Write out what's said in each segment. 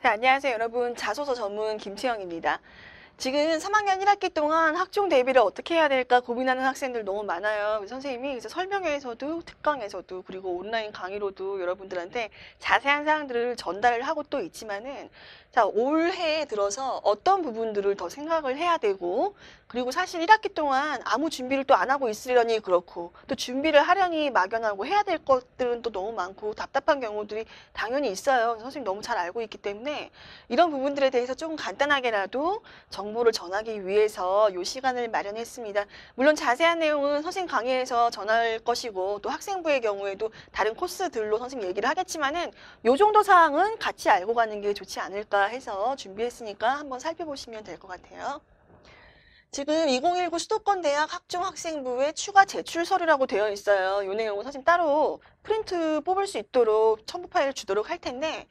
네, 안녕하세요 여러분 자소서 전문 김채영입니다. 지금 3학년 1학기 동안 학종 대비를 어떻게 해야 될까 고민하는 학생들 너무 많아요. 선생님이 그래서 설명회에서도 특강에서도 그리고 온라인 강의로도 여러분들한테 자세한 사항들을 전달을 하고 또 있지만은 자 올해 들어서 어떤 부분들을 더 생각을 해야 되고 그리고 사실 1학기 동안 아무 준비를 또 안 하고 있으려니 그렇고 또 준비를 하려니 막연하고 해야 될 것들은 또 너무 많고 답답한 경우들이 당연히 있어요. 선생님 너무 잘 알고 있기 때문에 이런 부분들에 대해서 조금 간단하게라도 정 보를 전하기 위해서 이 시간을 마련했습니다. 물론 자세한 내용은 선생님 강의에서 전할 것이고 또 학생부의 경우에도 다른 코스들로 선생님 얘기를 하겠지만은 요 정도 사항은 같이 알고 가는 게 좋지 않을까 해서 준비했으니까 한번 살펴보시면 될 것 같아요. 지금 2019 수도권 대학 학종 학생부의 추가 제출 서류라고 되어 있어요. 이 내용은 선생님 따로 프린트 뽑을 수 있도록 첨부 파일을 주도록 할 텐데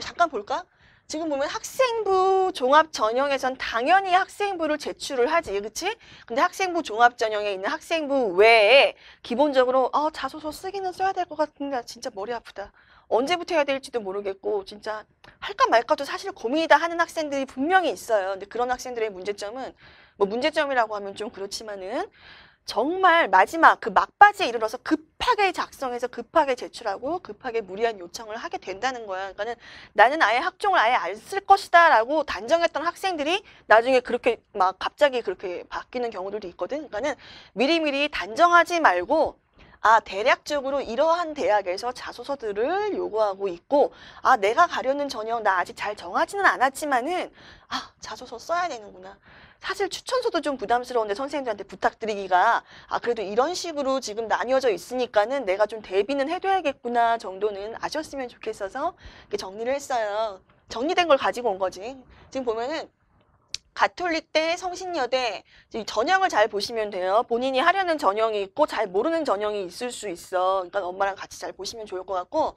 잠깐 볼까? 지금 보면 학생부 종합 전형에선 당연히 학생부를 제출을 하지, 그치? 근데 학생부 종합 전형에 있는 학생부 외에 기본적으로 어, 자소서 쓰기는 써야 될 것 같은데 진짜 머리 아프다. 언제부터 해야 될지도 모르겠고 진짜 할까 말까도 사실 고민이다 하는 학생들이 분명히 있어요. 근데 그런 학생들의 문제점은 뭐 문제점이라고 하면 좀 그렇지만은 정말 마지막 그 막바지에 이르러서 급하게 작성해서 급하게 제출하고 급하게 무리한 요청을 하게 된다는 거야. 그러니까는 나는 아예 학종을 아예 안 쓸 것이다라고 단정했던 학생들이 나중에 그렇게 막 갑자기 그렇게 바뀌는 경우들도 있거든. 그러니까는 미리미리 단정하지 말고 아, 대략적으로 이러한 대학에서 자소서들을 요구하고 있고, 아, 내가 가려는 전형 나 아직 잘 정하지는 않았지만은, 아, 자소서 써야 되는구나. 사실 추천서도 좀 부담스러운데 선생님들한테 부탁드리기가, 아, 그래도 이런 식으로 지금 나뉘어져 있으니까는 내가 좀 대비는 해둬야겠구나 정도는 아셨으면 좋겠어서 이렇게 정리를 했어요. 정리된 걸 가지고 온 거지. 지금 보면은, 가톨릭대, 성신여대 이 전형을 잘 보시면 돼요. 본인이 하려는 전형이 있고 잘 모르는 전형이 있을 수 있어. 그러니까 엄마랑 같이 잘 보시면 좋을 것 같고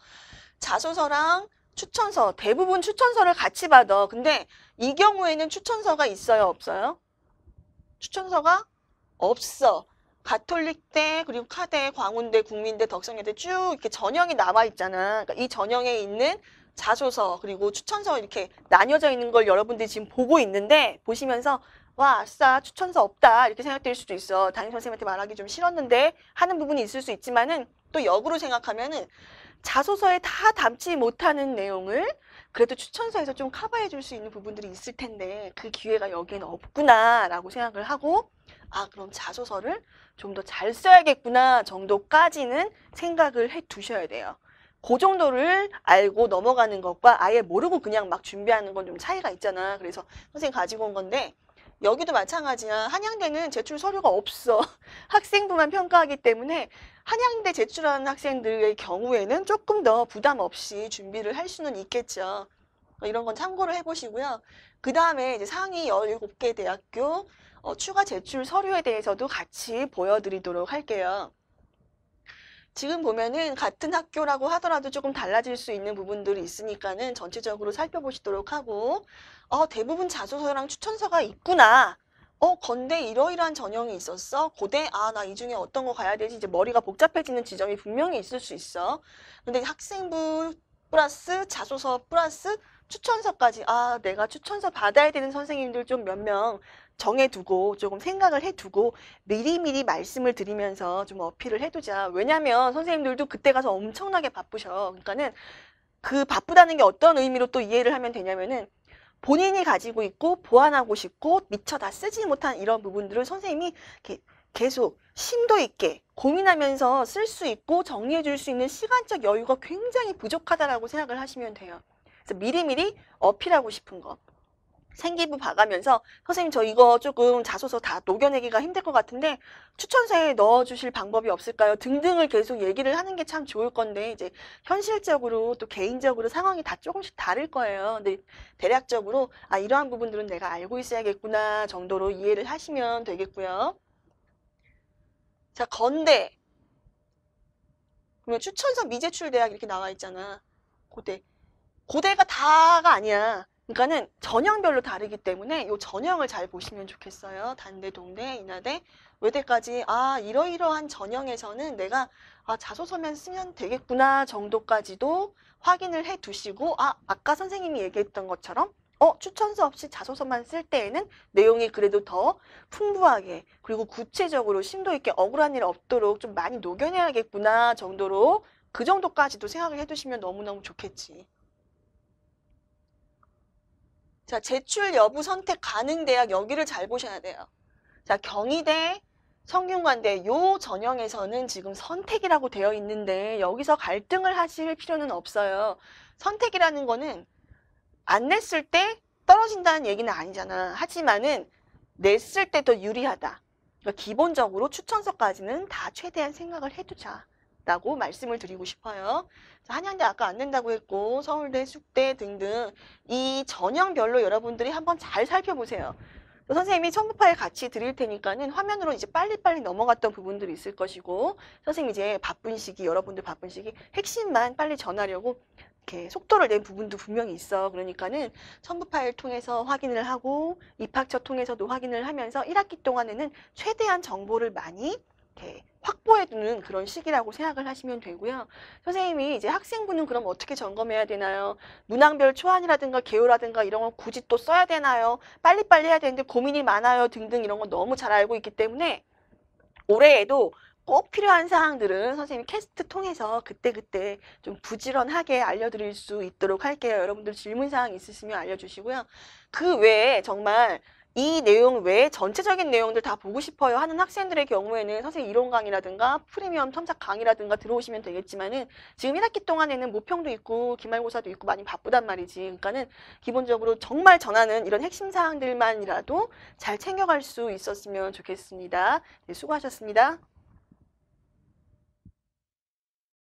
자소서랑 추천서 대부분 추천서를 같이 받아. 근데 이 경우에는 추천서가 있어요, 없어요? 추천서가 없어. 가톨릭대 그리고 카대, 광운대, 국민대, 덕성여대 쭉 이렇게 전형이 나와 있잖아. 그러니까 이 전형에 있는 자소서 그리고 추천서 이렇게 나뉘어져 있는 걸 여러분들이 지금 보고 있는데 보시면서 와 아싸 추천서 없다 이렇게 생각될 수도 있어 담임 선생님한테 말하기 좀 싫었는데 하는 부분이 있을 수 있지만은 또 역으로 생각하면은 자소서에 다 담지 못하는 내용을 그래도 추천서에서 좀 커버해 줄 수 있는 부분들이 있을 텐데 그 기회가 여기에는 없구나라고 생각을 하고 아 그럼 자소서를 좀 더 잘 써야겠구나 정도까지는 생각을 해 두셔야 돼요. 그 정도를 알고 넘어가는 것과 아예 모르고 그냥 막 준비하는 건 좀 차이가 있잖아. 그래서 선생님 가지고 온 건데 여기도 마찬가지야. 한양대는 제출 서류가 없어. 학생부만 평가하기 때문에 한양대 제출하는 학생들의 경우에는 조금 더 부담 없이 준비를 할 수는 있겠죠. 이런 건 참고를 해보시고요. 그 다음에 이제 상위 17개 대학교 어, 추가 제출 서류에 대해서도 같이 보여드리도록 할게요. 지금 보면은 같은 학교라고 하더라도 조금 달라질 수 있는 부분들이 있으니까는 전체적으로 살펴보시도록 하고, 어, 대부분 자소서랑 추천서가 있구나. 어, 건대 이러이러한 전형이 있었어? 고대? 아, 나 이 중에 어떤 거 가야 되지? 이제 머리가 복잡해지는 지점이 분명히 있을 수 있어. 근데 학생부 플러스 자소서 플러스 추천서까지, 아, 내가 추천서 받아야 되는 선생님들 좀 몇 명 정해두고 조금 생각을 해두고 미리미리 말씀을 드리면서 좀 어필을 해두자. 왜냐면 선생님들도 그때 가서 엄청나게 바쁘셔. 그러니까는 그 바쁘다는 게 어떤 의미로 또 이해를 하면 되냐면은 본인이 가지고 있고 보완하고 싶고 미처 다 쓰지 못한 이런 부분들을 선생님이 계속 심도 있게 고민하면서 쓸 수 있고 정리해 줄 수 있는 시간적 여유가 굉장히 부족하다라고 생각을 하시면 돼요. 그래서 미리미리 어필하고 싶은 거. 생기부 봐가면서 선생님 저 이거 조금 자소서 다 녹여내기가 힘들 것 같은데 추천서에 넣어주실 방법이 없을까요? 등등을 계속 얘기를 하는 게 참 좋을 건데 이제 현실적으로 또 개인적으로 상황이 다 조금씩 다를 거예요. 근데 대략적으로 아 이러한 부분들은 내가 알고 있어야겠구나 정도로 이해를 하시면 되겠고요. 자 건대 그러면 추천서 미제출 대학 이렇게 나와 있잖아. 고대 고대가 다가 아니야. 그러니까는 전형별로 다르기 때문에 요 전형을 잘 보시면 좋겠어요. 단대, 동대, 인하대, 외대까지 아 이러이러한 전형에서는 내가 아 자소서만 쓰면 되겠구나 정도까지도 확인을 해 두시고 아 아까 선생님이 얘기했던 것처럼 어 추천서 없이 자소서만 쓸 때에는 내용이 그래도 더 풍부하게 그리고 구체적으로 심도 있게 억울한 일 없도록 좀 많이 녹여내야겠구나 정도로 그 정도까지도 생각을 해두시면 너무너무 좋겠지. 자, 제출 여부 선택 가능 대학 여기를 잘 보셔야 돼요. 자, 경희대, 성균관대 요 전형에서는 지금 선택이라고 되어 있는데 여기서 갈등을 하실 필요는 없어요. 선택이라는 거는 안 냈을 때 떨어진다는 얘기는 아니잖아. 하지만은 냈을 때 더 유리하다. 그러니까 기본적으로 추천서까지는 다 최대한 생각을 해두자. 라고 말씀을 드리고 싶어요. 자, 한양대 아까 안 낸다고 했고 서울대, 숙대 등등 이 전형별로 여러분들이 한번 잘 살펴보세요. 또 선생님이 첨부 파일 같이 드릴 테니까는 화면으로 이제 빨리빨리 넘어갔던 부분들이 있을 것이고 선생님이 이제 바쁜 시기 여러분들 바쁜 시기 핵심만 빨리 전하려고 이렇게 속도를 낸 부분도 분명히 있어. 그러니까는 첨부 파일 통해서 확인을 하고 입학처 통해서도 확인을 하면서 1학기 동안에는 최대한 정보를 많이 이렇게 확보해두는 그런 시기라고 생각을 하시면 되고요. 선생님이 이제 학생부는 그럼 어떻게 점검해야 되나요? 문항별 초안이라든가 개요라든가 이런 거 굳이 또 써야 되나요? 빨리빨리 해야 되는데 고민이 많아요 등등 이런 거 너무 잘 알고 있기 때문에 올해에도 꼭 필요한 사항들은 선생님이 캐스트 통해서 그때그때 좀 부지런하게 알려드릴 수 있도록 할게요. 여러분들 질문사항 있으시면 알려주시고요. 그 외에 정말 이 내용 외에 전체적인 내용들 다 보고 싶어요 하는 학생들의 경우에는 선생님 이론 강의라든가 프리미엄 첨삭 강의라든가 들어오시면 되겠지만은 지금 1학기 동안에는 모평도 있고 기말고사도 있고 많이 바쁘단 말이지. 그러니까는 기본적으로 정말 전하는 이런 핵심 사항들만이라도 잘 챙겨갈 수 있었으면 좋겠습니다. 네, 수고하셨습니다.